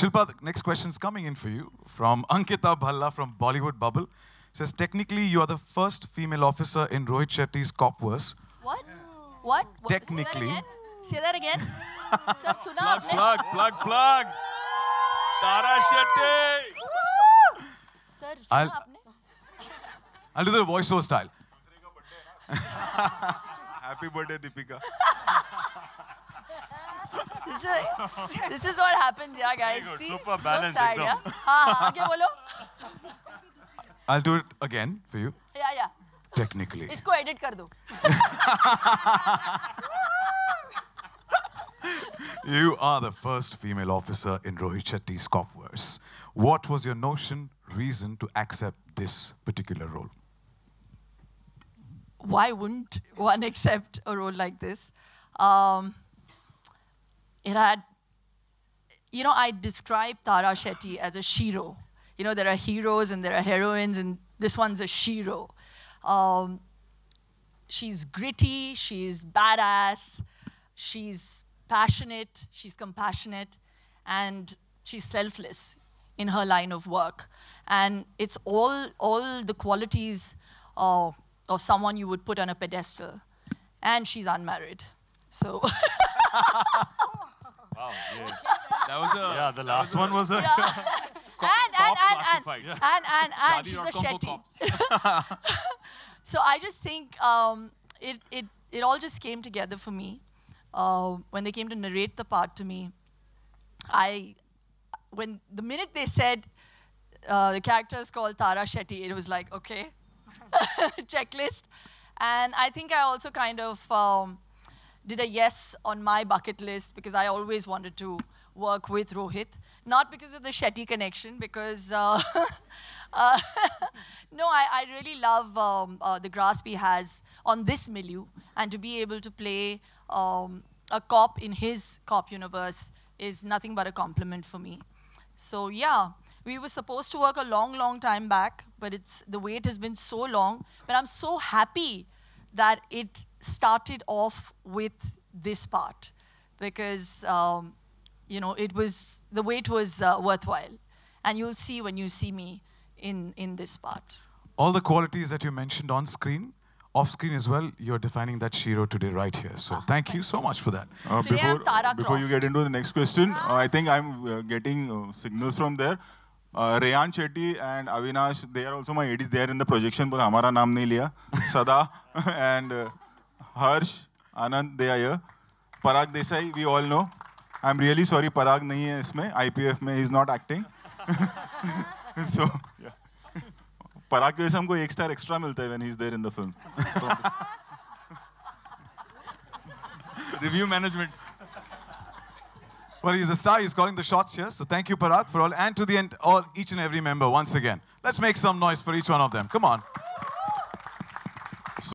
Shilpa, the next is coming in for you from Ankita Bhalla from Bollywood Bubble. Says, technically, you are the first female officer in Rohit Shetty's Cop Wars. What? What? Technically. Say that again. Say that again. Sir, plug, plug, plug, plug. Tara Shetty. Sir, suna I'll, I'll do the voiceover style. Happy birthday, Deepika. This is, this is what happens, yeah, guys. good, See? super So balanced sad, एकदम. yeah? हाँ, हाँ, आगे बोलो. I'll do it again for you. Yeah, yeah. Technically. इसको edit कर दो. You are the first female officer in Rohit Shetty's Copverse. What was your notion, reason to accept this particular role? why wouldn't one accept a role like this? Um, it had, you know, I describe Tara Shetty as a shero. You know, there are heroes and there are heroines, and this one's a shero. Um, she's gritty, she's badass, she's passionate, she's compassionate, and she's selfless in her line of work. And it's all, all the qualities uh, of someone you would put on a pedestal. And she's unmarried. So, Wow, yeah. That was a. Yeah, the last one was a. and, and, and, and, classified. and, and, and she's a Shetty. So I just think um, it, it, it all just came together for me. Uh, when they came to narrate the part to me, I, when the minute they said uh, the character is called Tara Shetty, it was like, okay, checklist. And I think I also kind of um, did a yes on my bucket list because I always wanted to work with Rohit. Not because of the Shetty connection, because uh, uh, no, I, I really love um, uh, the grasp he has on this milieu, and to be able to play um, a cop in his cop universe is nothing but a compliment for me. So yeah, we were supposed to work a long, long time back, but it's the wait has been so long. But I'm so happy that it started off with this part because um, you know it was the wait was uh, worthwhile, and you'll see when you see me in in this part. All the qualities that you mentioned on screen, off screen as well, you're defining that Shero today right here. So ah, thank, you so much for that. Uh, before uh, before Croft. you get into the next question, ah. uh, I think I'm uh, getting uh, signals from there. Uh, Rayan and Avinash, they are also my aides it is there in the projection पर हमारा नाम नहीं लिया and Harsh, Anand, they are here. Parag Desai, we all know. I'm really sorry Parag nahi hai isme. IPF mein he's not acting. so, yeah. Parag ke humko ek star extra milta hai when he's there in the film. Review management. Well, he's a star. He's calling the shots here. So thank you, Parag, for all, and to the end, all each and every member once again. Let's make some noise for each one of them. Come on.